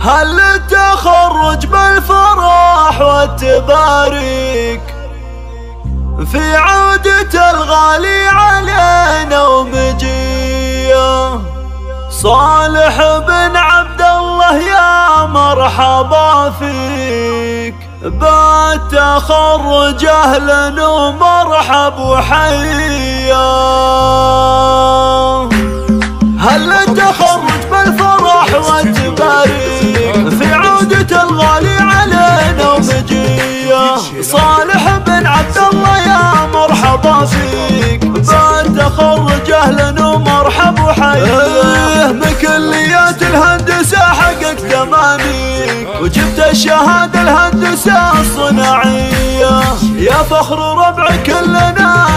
هل التخرج بالفرح والتباريك في عودة الغالي علينا ومجيه صالح بن عبد الله يا مرحبا فيك. بالتخرج أهلا ومرحب وحيا. عودة الغالي علينا ومجيه صالح بن عبد الله يا مرحبا فيك. بالتخرج أهلا ومرحب وحيا من كليات الهندسة حقق تماميك. وجبت الشهادة الهندسة الصناعية. يا فخر ربع كلنا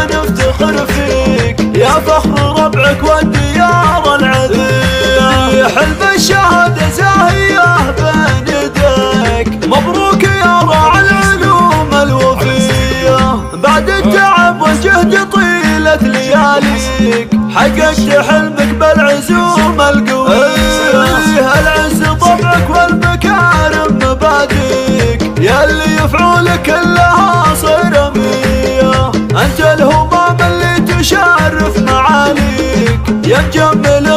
حققت حلمك بالعزوم القوية العز طبعك والمكارم مبادئك. يا اللي يفعولك كلها صير مية أنت الهمام اللي تشرف معاليك. يا مجمل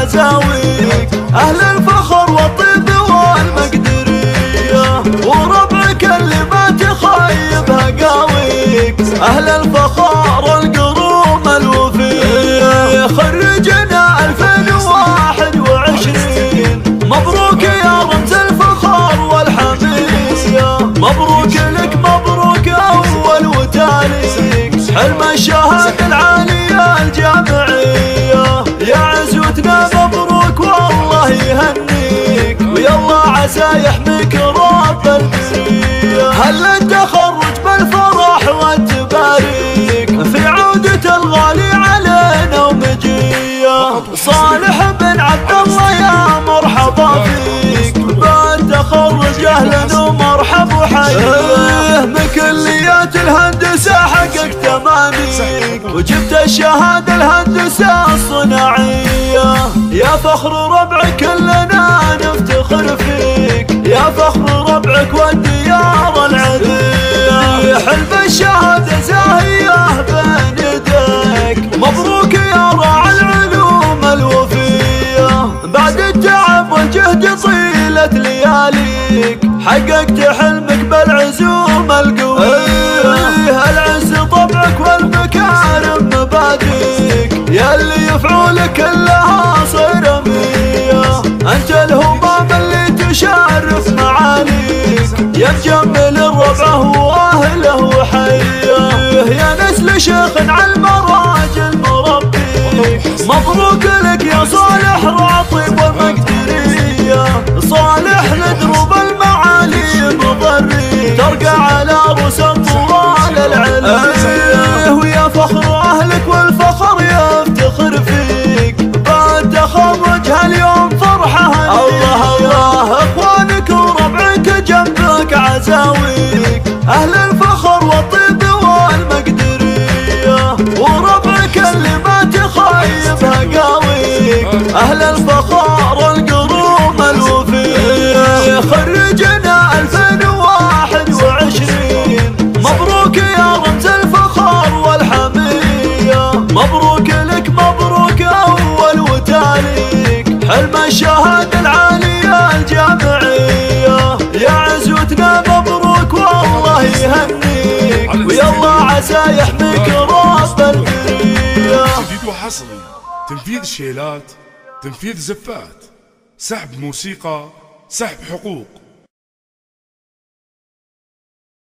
عزاويك أهل الفخر والطيب والمقدرية وربعك اللي ما تخيب قاويك. أهل الفخار القروم الوفية. خرجنا 2021 مبروك يا رمز الفخار والحمية. مبروك لك مبروك أول وتاليك حلم الشهادة عسى يحميك رب البريه هل التخرج بالفرح والتباريك في عودة الغالي علينا ومجية. صالح بن عبد الله يا مرحبا فيك. بالتخرج أهلا ومرحب وحياه من كليات الهندسة حقق تماميك. وجبت الشهادة الهندسة الصناعية. يا فخر ربعك كلنا حققت حلمك بالعزوم القوية. العز طبعك والمكارم مبادئك. يا اللي يفعولك كلها صير مية. أنت الهمام اللي تشرف معاليك يا مجمل الربع واهله وحيه يا نسل شيخ على المراجل مربيك مبروك عزاويك أهل الفخر والطيب والمقدرية وربعك اللي ما تخيب قاويك. أهل الفخار ويلا عسى يحميك رب البريه جديد وحصري. تنفيذ شيلات تنفيذ زفات. سحب موسيقى سحب حقوق.